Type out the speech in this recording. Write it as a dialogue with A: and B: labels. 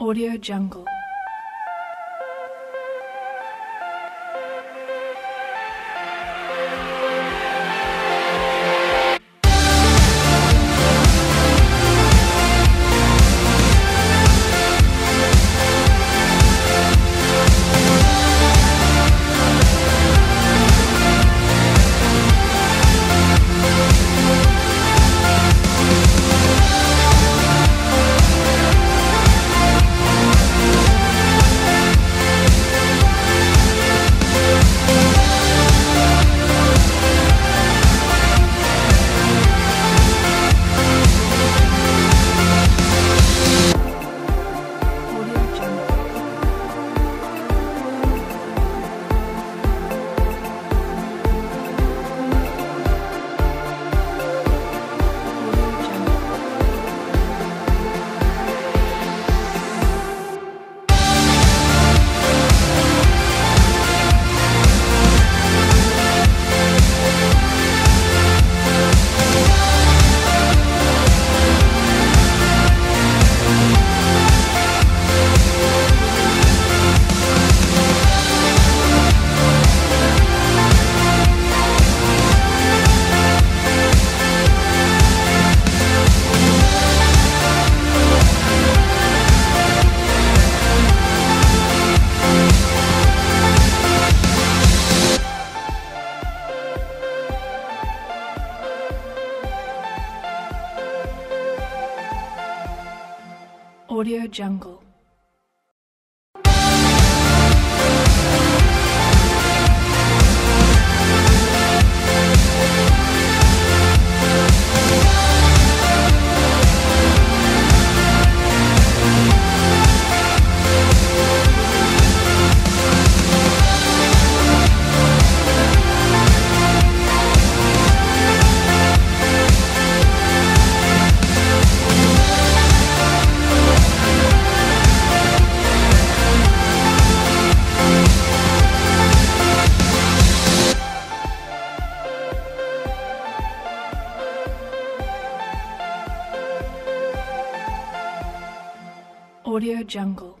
A: Audio Jungle. Audio Jungle. Audio Jungle.